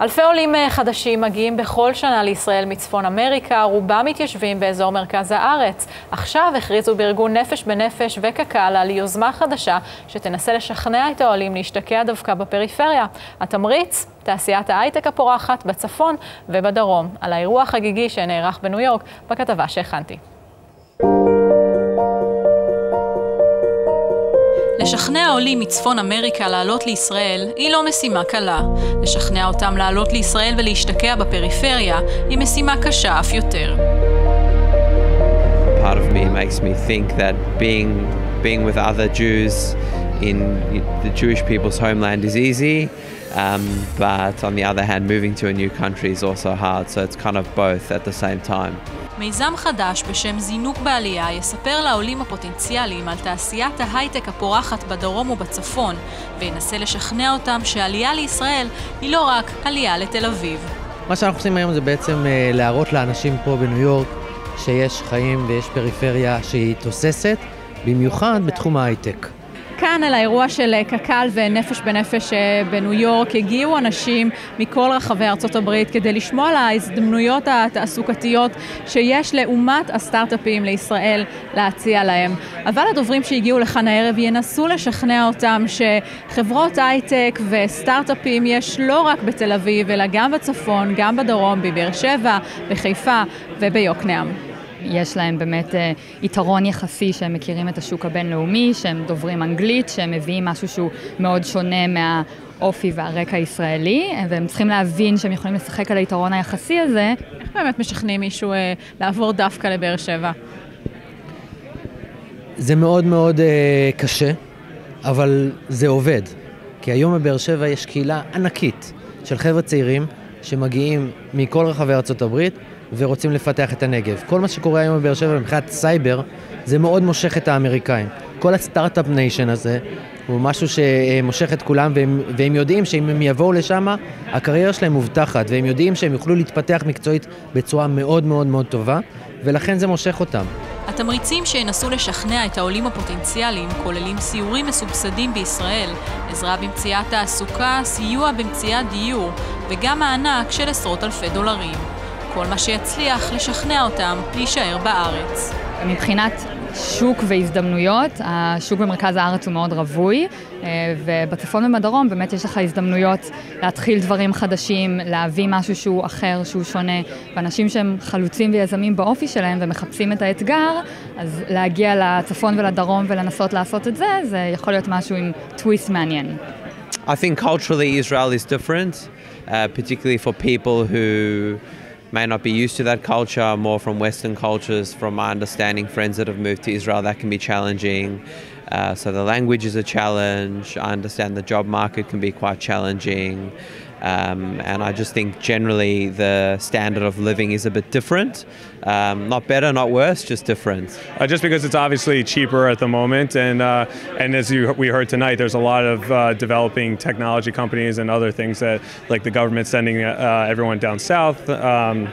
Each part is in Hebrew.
אלפי עולים חדשים מגיעים בכל שנה לישראל מצפון אמריקה, רובם מתיישבים באזור מרכז הארץ. עכשיו הכריזו בארגון נפש בנפש וקק"ל על יוזמה חדשה שתנסה לשכנע את העולים להשתקע דווקא בפריפריה. התמריץ? תעשיית ההייטק הפורחת בצפון ובדרום. על האירוע החגיגי שנערך בניו יורק בכתבה שהכנתי. לשכנע עולים מצפון אמריקה לעלות לישראל היא לא משימה קלה. לשכנע אותם לעלות לישראל ולהשתקע בפריפריה היא משימה קשה אף יותר. Part of me makes me think that being, being with other Jews in the Jewish people's homeland is easy, um, but on the other hand, moving to a new country is also hard, so it's kind of both at the same time. מיזם חדש בשם זינוק בעלייה יספר לעולים הפוטנציאליים על תעשיית ההייטק הפורחת בדרום ובצפון, וינסה לשכנע אותם שעלייה לישראל היא לא רק עלייה לתל אביב. מה שאנחנו עושים היום זה בעצם להראות לאנשים פה בניו יורק שיש חיים ויש פריפריה שהיא תוססת, במיוחד בתחום ההייטק. כאן על האירוע של קק"ל ונפש בנפש בניו יורק הגיעו אנשים מכל רחבי ארצות הברית כדי לשמוע על ההזדמנויות התעסוקתיות שיש לאומת הסטארט-אפים לישראל להציע להם. אבל הדוברים שהגיעו לכאן הערב ינסו לשכנע אותם שחברות הייטק וסטארט-אפים יש לא רק בתל אביב אלא גם בצפון, גם בדרום, בבאר שבע, בחיפה וביוקנעם. יש להם באמת יתרון יחסי שהם מכירים את השוק הבינלאומי, שהם דוברים אנגלית, שהם מביאים משהו שהוא מאוד שונה מהאופי והרקע הישראלי, והם צריכים להבין שהם יכולים לשחק על היתרון היחסי הזה. איך באמת משכנעים מישהו לעבור דווקא לבאר שבע? זה מאוד מאוד אה, קשה, אבל זה עובד. כי היום בבאר שבע יש קהילה ענקית של חבר'ה צעירים שמגיעים מכל רחבי ארצות הברית, ורוצים לפתח את הנגב. כל מה שקורה היום בבאר שבע מבחינת סייבר, זה מאוד מושך את האמריקאים. כל ה Start-Up Nation הזה הוא משהו שמושך את כולם, והם, והם יודעים שאם הם יבואו לשם, הקריירה שלהם מובטחת, והם יודעים שהם יוכלו להתפתח מקצועית בצורה מאוד מאוד מאוד טובה, ולכן זה מושך אותם. התמריצים שינסו לשכנע את העולים הפוטנציאליים כוללים סיורים מסובסדים בישראל, עזרה במציאת תעסוקה, סיוע במציאת דיור, וגם מענק של עשרות אלפי דולרים. כל מה שיצליח לשכנע אותם להישאר בארץ. מבחינת שוק והזדמנויות, השוק במרכז הארץ הוא מאוד רווי, ובצפון ובדרום באמת יש לך הזדמנויות להתחיל דברים חדשים, להביא משהו שהוא אחר, שהוא שונה, ואנשים שהם חלוצים ויזמים באופי שלהם ומחפשים את האתגר, אז להגיע לצפון ולדרום ולנסות לעשות את זה, זה יכול להיות משהו עם טוויסט מעניין. I think culturally Israel is different, uh, particularly for people who may not be used to that culture, more from Western cultures. From my understanding, friends that have moved to Israel, that can be challenging. Uh, so the language is a challenge. I understand the job market can be quite challenging. Um, and I just think generally the standard of living is a bit different. Um, not better, not worse, just different. Uh, just because it's obviously cheaper at the moment, and uh, and as you, we heard tonight, there's a lot of uh, developing technology companies and other things that, like the government sending everyone down south. Um,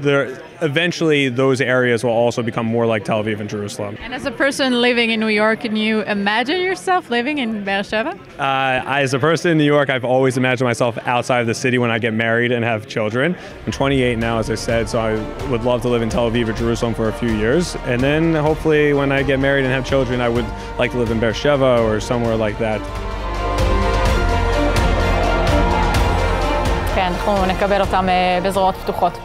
there, eventually, those areas will also become more like Tel Aviv and Jerusalem. And as a person living in New York, can you imagine yourself living in Beersheba? Uh, as a person in New York, I've always imagined myself outside of the city when I get married and have children. I'm 28 now, as I said, so I would love to live in Tel Aviv or Jerusalem for a few years. And then hopefully, when I get married and have children, I would like to live in Beersheba or somewhere like that. כן, אנחנו נקבל אותם בזרועות פתוחות.